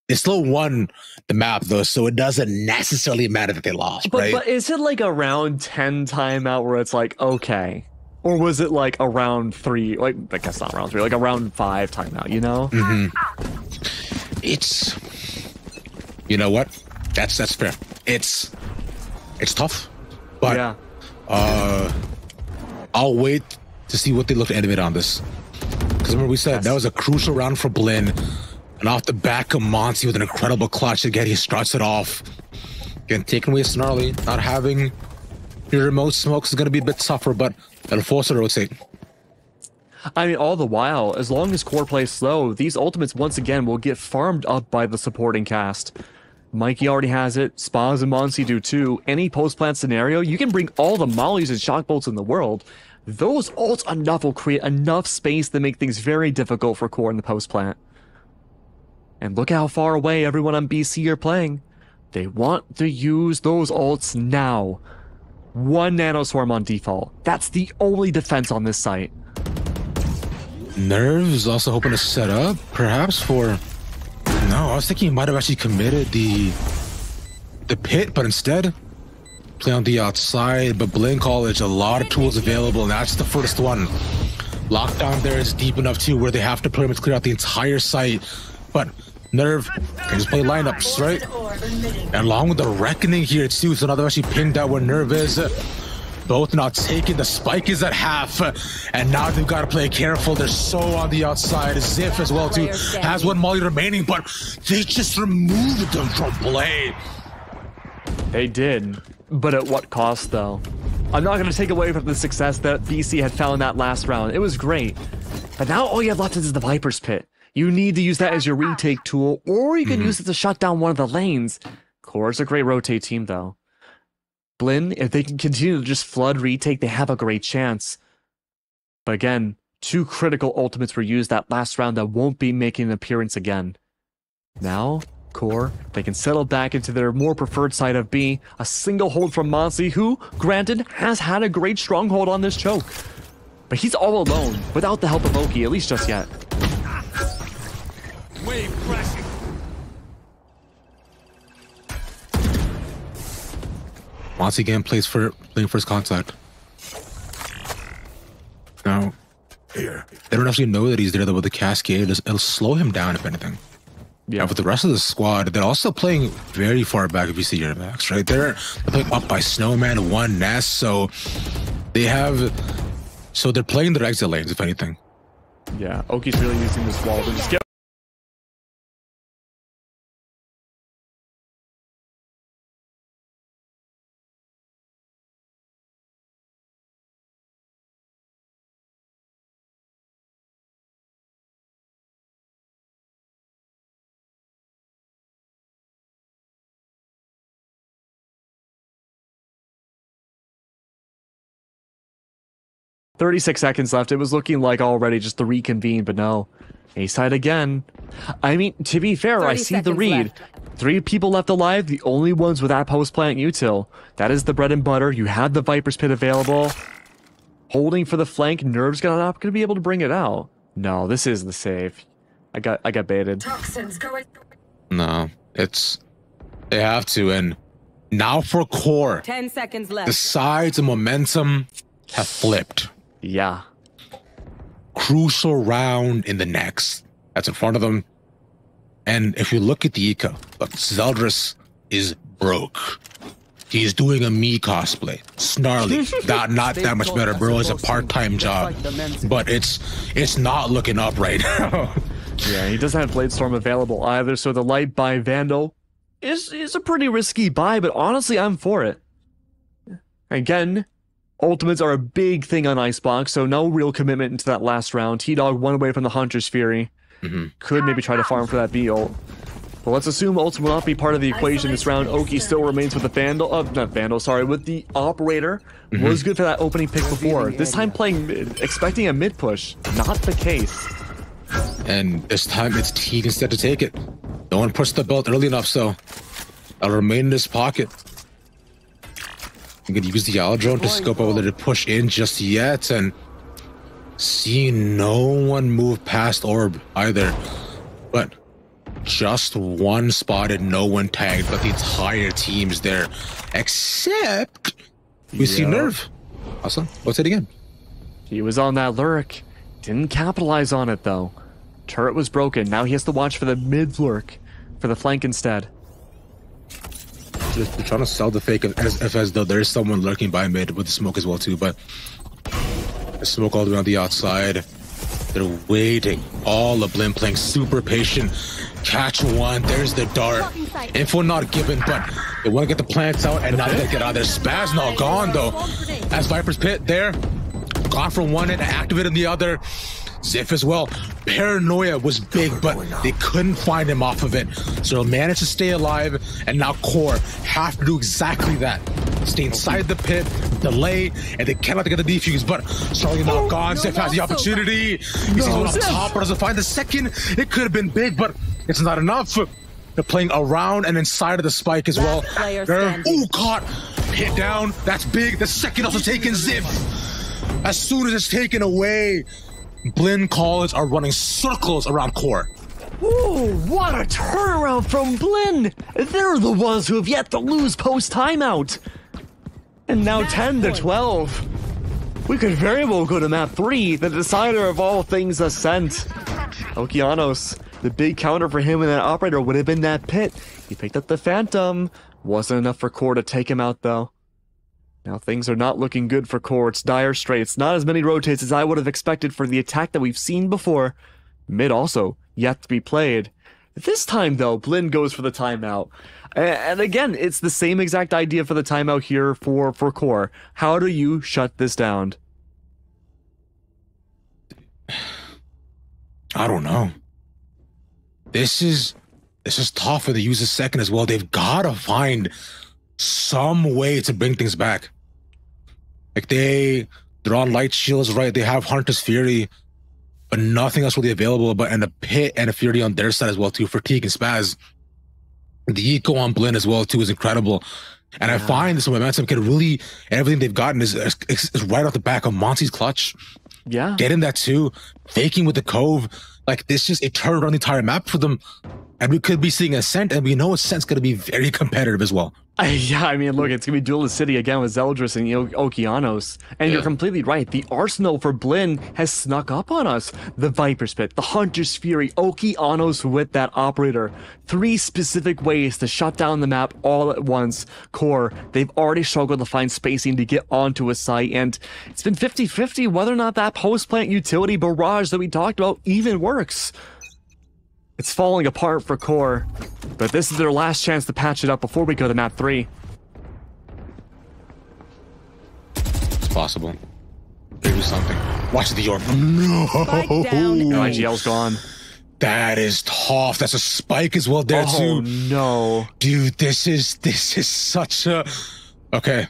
they still won the map though, so it doesn't necessarily matter that they lost, But right? but is it like a round ten timeout where it's like okay, or was it like a round three? Like I guess not round three, like a round five timeout. You know? it's you know what that's that's fair it's it's tough but yeah. uh i'll wait to see what they look to animate on this because remember we said that was a crucial round for blinn and off the back of monty with an incredible clutch again he starts it off again taking away snarly not having your remote smokes is going to be a bit tougher but that'll force it to rotate I mean, all the while, as long as core plays slow, these ultimates once again will get farmed up by the supporting cast. Mikey already has it. Spaz and Monty do too. Any post plant scenario, you can bring all the mollies and shock bolts in the world. Those ults enough will create enough space to make things very difficult for core in the post plant. And look how far away everyone on BC are playing. They want to use those ults now. One nanoswarm on default. That's the only defense on this site. Nerve is also hoping to set up, perhaps for. No, I was thinking he might have actually committed the the pit, but instead play on the outside. But Blinn College, a lot of tools available, and that's the first one. Lockdown there is deep enough too, where they have to pretty much clear out the entire site. But Nerve can just play lineups, right? And along with the reckoning here too, so now they're actually pinned out where Nerve is. Both now taking the spike is at half, and now they've got to play careful. They're so on the outside. Ziff as well too has one molly remaining, but they just removed them from play. They did, but at what cost, though? I'm not going to take away from the success that BC had found that last round. It was great. But now all you have left is the Viper's Pit. You need to use that as your retake tool, or you can mm-hmm. use it to shut down one of the lanes. Core's a great rotate team, though. Blinn, if they can continue to just flood retake, they have a great chance. But again, two critical ultimates were used that last round that won't be making an appearance again. Now, Core, they can settle back into their more preferred side of B, a single hold from Monsi, who, granted, has had a great stronghold on this choke. But he's all alone, without the help of Oki, at least just yet. Once again, plays for playing first contact. Now Here. they don't actually know that he's there though with the cascade. It'll, it'll slow him down if anything. Yeah. but the rest of the squad, they're also playing very far back if you see your backs, right? They're, they're playing up by Snowman, one nest, so they have so they're playing their exit lanes, if anything. Yeah, Oki's really using this wall to just get. Thirty-six seconds left. It was looking like already just to reconvene, but no. A side again. I mean, to be fair, I see the read. left. Three people left alive, the only ones with that post plant util. That is the bread and butter. You have the Viper's Pit available. Holding for the flank, Nerve's gonna not gonna be able to bring it out. No, this is the save. I got I got baited. Toxins going. No, it's they have to, and now for core, Ten seconds left. the sides and momentum have flipped. Yeah. Crucial round in the next. That's in front of them. And if you look at the eco, look, Zeldris is broke. He's doing a me cosplay. Snarly. not not that much better, bro. It's a part-time job. But it's it's not looking up right now. Yeah, he doesn't have Blade Storm available either, so the light buy Vandal is is a pretty risky buy, but honestly I'm for it. Again, Ultimates are a big thing on Icebox, so no real commitment into that last round. T Dog one away from the Hunter's Fury. Could maybe try to farm for that B ult. But let's assume Ultimate will not be part of the equation this round. Oki still remains with the Vandal, uh, not Vandal, sorry, with the Operator. Was good for that opening pick before. This time playing mid, expecting a mid push. Not the case. And this time it's Teague instead to take it. No one pushed the belt early enough, so I'll remain in this pocket. I'm gonna use the Yellow drone to scope out whether to push in just yet, and see no one move past Orb either. But just one spotted, no one tagged, but the entire team's there. Except we see Yeah. Nerve. Awesome. What's it again? He was on that lurk. Didn't capitalize on it though. Turret was broken. Now he has to watch for the mid lurk, for the flank instead. Just trying to sell the fake as if as though there is someone lurking by mid with the smoke as well too, but smoke all the way on the outside. They're waiting. All of Blinn playing super patient. Catch one. There's the dart. Info not given, but they want to get the plants out and gotta get out of there. Spaz not gone though. As Viper's pit there. Gone from one end, activated the other. Ziff as well. Paranoia was big, but they couldn't find him off of it. So they'll manage to stay alive, and now Core have to do exactly that. Stay inside the pit, delay, and they cannot get the defuse. But Charlie now gone. Ziff has the opportunity. He sees one on top, but doesn't find the second. It could have been big, but it's not enough. They're playing around and inside of the spike as well. Ooh, caught. Hit down. That's big. The second also taken Ziff. As soon as it's taken away, Blinn College are running circles around core. Ooh, what a turnaround from Blinn! They're the ones who have yet to lose post timeout. And now 10 to 12. We could very well go to map 3, the decider of all things Ascent. Okeanos, the big counter for him and that operator would have been that pit. He picked up the Phantom. Wasn't enough for Core to take him out though. Now things are not looking good for Core. It's dire straits. Not as many rotates as I would have expected for the attack that we've seen before. Mid also yet to be played. This time though, Blinn goes for the timeout. And again, it's the same exact idea for the timeout here for for Core. How do you shut this down? I don't know. This is this is tough for the user second as well. They've gotta find some way to bring things back. Like they they're on light shields, right? They have Hunter's Fury, but nothing else really available. But and a pit and a Fury on their side as well too for Teague and Spaz. The eco on Blinn as well too is incredible. And I find this momentum can really everything they've gotten is, is, is right off the back of Monty's clutch Yeah. getting that too, faking with the cove. Like this just it turned around the entire map for them. And we could be seeing Ascent, and we know Ascent's gonna be very competitive as well. I, yeah, I mean, look, it's gonna be Duelist City again with Zeldris and o- Okeanos, and you're completely right. The arsenal for Blinn has snuck up on us. The Viper's Pit, the Hunter's Fury, Okeanos with that operator. Three specific ways to shut down the map all at once. Core, they've already struggled to find spacing to get onto a site, and it's been 50-50 whether or not that post-plant utility barrage that we talked about even works. It's falling apart for Core, but this is their last chance to patch it up before we go to map 3. It's possible. Maybe something. Watch the orb. No, Spike. No, IGL's gone. that is tough. That's a spike as well there Oh too, no. dude. This is this is such a. Okay, I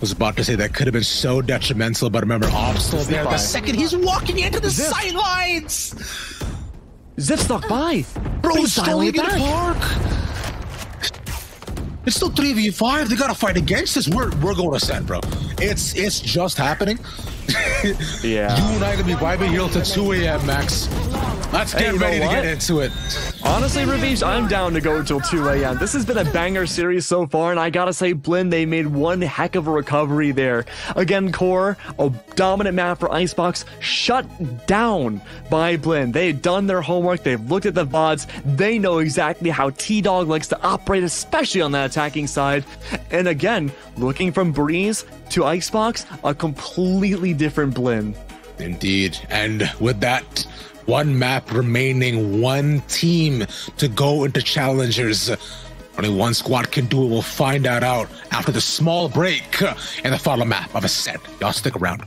was about to say that could have been so detrimental, but remember, Obstal there. The second he's walking into the Zip. Zip stuck by. bro, He's dialing in the park. It's still three v five. They gotta fight against us. We're we're going to send, bro. It's it's just happening. Yeah. You and I gonna be vibing here till 2 a.m. Max. Let's get know ready to get into it. Honestly, Ravish, I'm down to go until 2 a.m. This has been a banger series so far, and I gotta say, Blinn, they made one heck of a recovery there. Again, Core, a dominant map for Icebox, shut down by Blinn. They had done their homework, they've looked at the VODs, they know exactly how T Dog likes to operate, especially on that attacking side. And again, looking from Breeze to Icebox, a completely different blend. Indeed. And with that one map remaining, one team to go into challengers. Only one squad can do it. We'll find that out after the small break in the final map of Ascent. Y'all stick around.